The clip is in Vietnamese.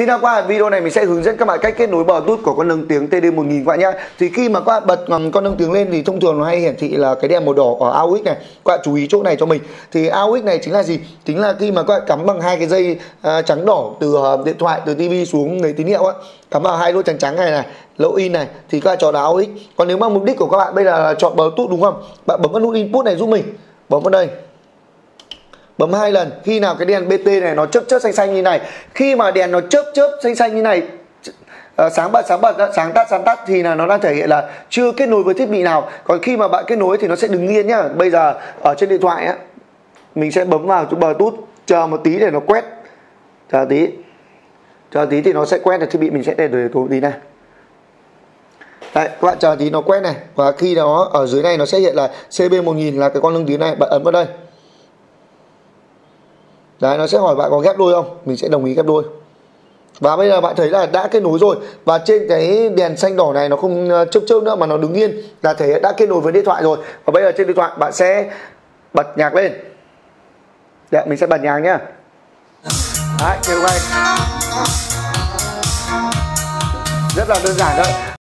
Xin chào các bạn, video này mình sẽ hướng dẫn các bạn cách kết nối Bluetooth của con nâng tiếng TD1000 các bạn nhé. Thì khi mà các bạn bật con nâng tiếng lên thì thông thường nó hay hiển thị là cái đèn màu đỏ ở AUX này. Các bạn chú ý chỗ này cho mình. Thì AUX này chính là gì? Chính là khi mà các bạn cắm bằng hai cái dây uh, trắng đỏ từ uh, điện thoại từ TV xuống lấy tín hiệu á, cắm vào hai lỗ trắng trắng này này, lỗ in này thì các bạn chọn là AUX. Còn nếu mà mục đích của các bạn bây giờ là chọn Bluetooth đúng không? Bạn bấm vào nút input này giúp mình. Bấm vào đây bấm hai lần. Khi nào cái đèn BT này nó chớp chớp xanh xanh như này khi mà đèn nó chớp chớp xanh xanh như này ờ, sáng bật sáng bật sáng tắt sáng tắt thì là nó đang thể hiện là chưa kết nối với thiết bị nào. Còn khi mà bạn kết nối thì nó sẽ đứng yên nhá. Bây giờ ở trên điện thoại á mình sẽ bấm vào chỗ bluetooth chờ một tí để nó quét. Chờ tí. Chờ tí thì nó sẽ quét được thiết bị mình sẽ để để tố tí này. Đấy, các bạn chờ tí nó quét này. Và khi đó ở dưới này nó sẽ hiện là CB1000 là cái con lưng tí này. Bạn ấn vào đây đấy nó sẽ hỏi bạn có ghép đôi không? Mình sẽ đồng ý ghép đôi và bây giờ bạn thấy là đã kết nối rồi và trên cái đèn xanh đỏ này nó không ờ, chớp chớp nữa mà nó đứng yên là thể đã kết nối với điện thoại rồi. Và bây giờ trên điện thoại bạn sẽ bật nhạc lên. Đấy, mình sẽ bật nhạc nhá. Đấy, kêu ngay rất là đơn giản thôi